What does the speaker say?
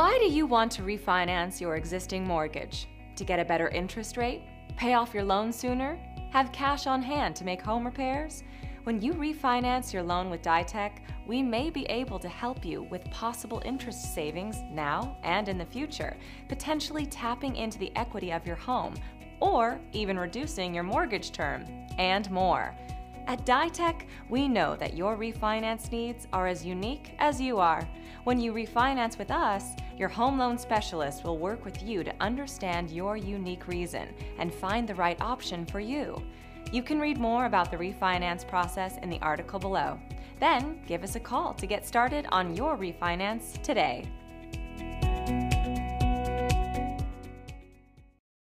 Why do you want to refinance your existing mortgage? To get a better interest rate? Pay off your loan sooner? Have cash on hand to make home repairs? When you refinance your loan with Ditech, we may be able to help you with possible interest savings now and in the future, potentially tapping into the equity of your home, or even reducing your mortgage term, and more. At Ditech, we know that your refinance needs are as unique as you are. When you refinance with us, your home loan specialist will work with you to understand your unique reason and find the right option for you. You can read more about the refinance process in the article below. Then give us a call to get started on your refinance today.